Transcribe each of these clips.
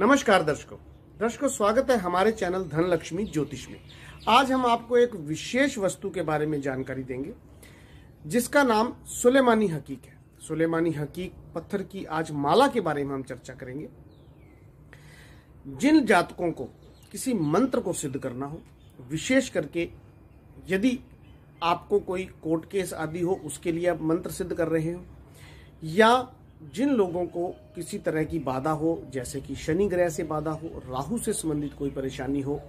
नमस्कार दर्शकों। दर्शकों, स्वागत है हमारे चैनल धनलक्ष्मी ज्योतिष में। आज हम आपको एक विशेष वस्तु के बारे में जानकारी देंगे, जिसका नाम सुलेमानी हकीक है। सुलेमानी हकीक पत्थर की आज माला के बारे में हम चर्चा करेंगे। जिन जातकों को किसी मंत्र को सिद्ध करना हो, विशेष करके यदि आपको कोई कोर्ट केस आदि हो, उसके लिए आप मंत्र सिद्ध कर रहे हो, या जिन लोगों को किसी तरह की बाधा हो, जैसे कि शनि ग्रह से बाधा हो, राहु से संबंधित कोई परेशानी हो,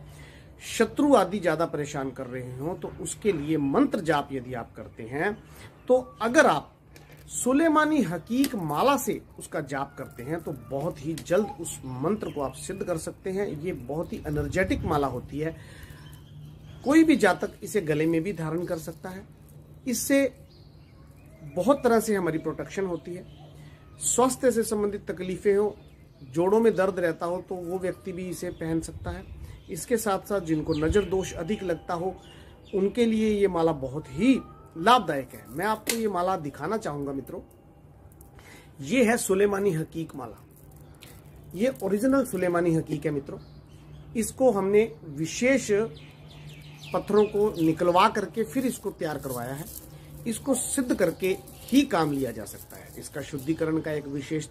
शत्रु आदि ज़्यादा परेशान कर रहे हो तो उसके लिए मंत्र जाप यदि आप करते हैं तो अगर आप सुलेमानी हकीक माला से उसका जाप करते हैं तो बहुत ही जल्द उस मंत्र को आप सिद्ध कर सकते हैं। ये बहुत ही एनर्जेटिक माला होती है। कोई भी जातक इसे गले में भी धारण कर सकता है। इससे बहुत तरह से हमारी प्रोटेक्शन होती है। स्वास्थ्य से संबंधित तकलीफें हो, जोड़ों में दर्द रहता हो तो वो व्यक्ति भी इसे पहन सकता है। इसके साथ साथ जिनको नज़र दोष अधिक लगता हो, उनके लिए ये माला बहुत ही लाभदायक है। मैं आपको ये माला दिखाना चाहूँगा मित्रों। ये है सुलेमानी हकीक माला। ये ओरिजिनल सुलेमानी हकीक है मित्रों। इसको हमने विशेष पत्थरों को निकलवा करके फिर इसको तैयार करवाया है। इसको सिद्ध करके ही काम लिया जा सकता है। इसका शुद्धिकरण का एक विशेष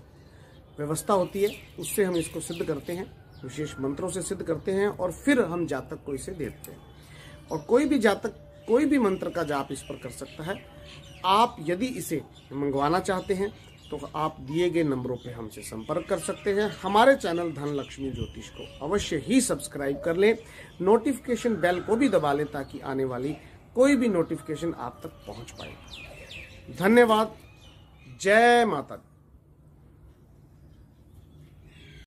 व्यवस्था होती है, उससे हम इसको सिद्ध करते हैं, विशेष मंत्रों से सिद्ध करते हैं और फिर हम जातक को इसे देते हैं। और कोई भी जातक, कोई भी मंत्र का जाप इस पर कर सकता है। आप यदि इसे मंगवाना चाहते हैं तो आप दिए गए नंबरों पर हमसे संपर्क कर सकते हैं। हमारे चैनल धन लक्ष्मी ज्योतिष को अवश्य ही सब्सक्राइब कर लें। नोटिफिकेशन बेल को भी दबा लें ताकि आने वाली कोई भी नोटिफिकेशन आप तक पहुँच पाए धन्यवाद। जय माता दी।